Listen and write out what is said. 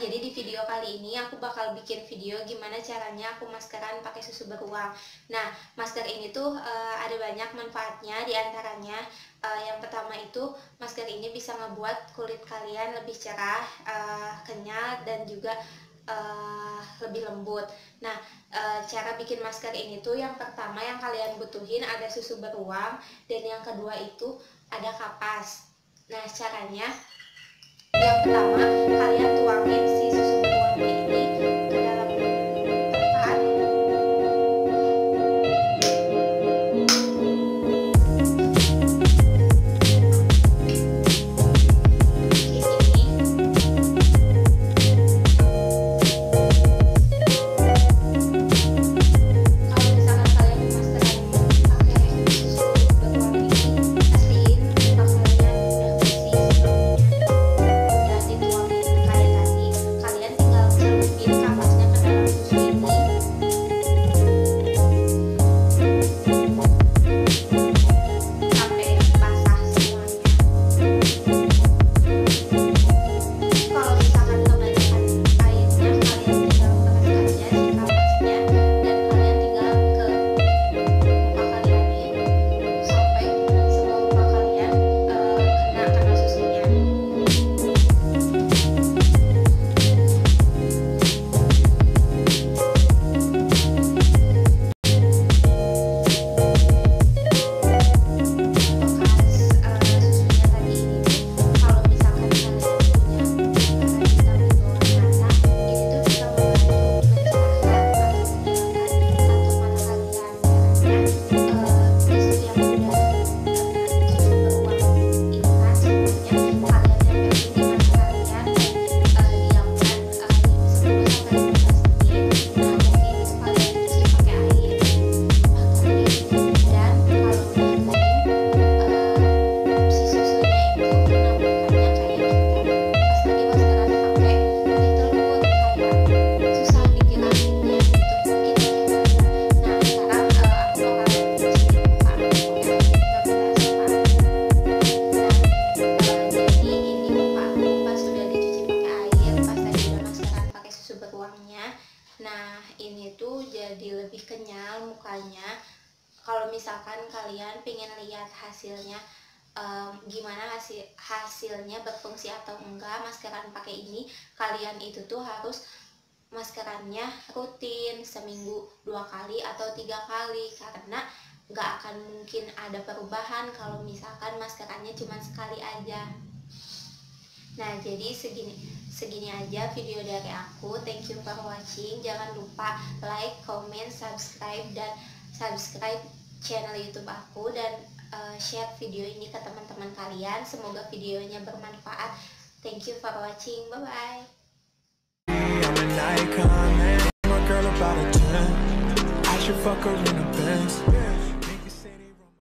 jadi di video kali ini aku bakal bikin video gimana caranya aku maskeran pakai susu beruang. Nah, masker ini tuh uh, ada banyak manfaatnya, di antaranya uh, yang pertama itu masker ini bisa ngebuat kulit kalian lebih cerah, uh, kenyal, dan juga uh, lebih lembut. Nah, uh, cara bikin masker ini tuh yang pertama yang kalian butuhin ada susu beruang, dan yang kedua itu ada kapas. Nah, caranya yang pertama kalian nah ini tuh jadi lebih kenyal mukanya. Kalau misalkan kalian pengen lihat hasilnya em, gimana hasil hasilnya berfungsi atau enggak maskeran pakai ini kalian itu tuh harus maskerannya rutin seminggu dua kali atau tiga kali. Karena nggak akan mungkin ada perubahan kalau misalkan maskerannya cuma sekali aja. Nah jadi segini segini aja video dari aku thank you for watching jangan lupa like comment subscribe dan subscribe channel youtube aku dan uh, share video ini ke teman-teman kalian semoga videonya bermanfaat thank you for watching bye bye I'm an icon, man. My girl about a 10. I should fuck her in a Benz.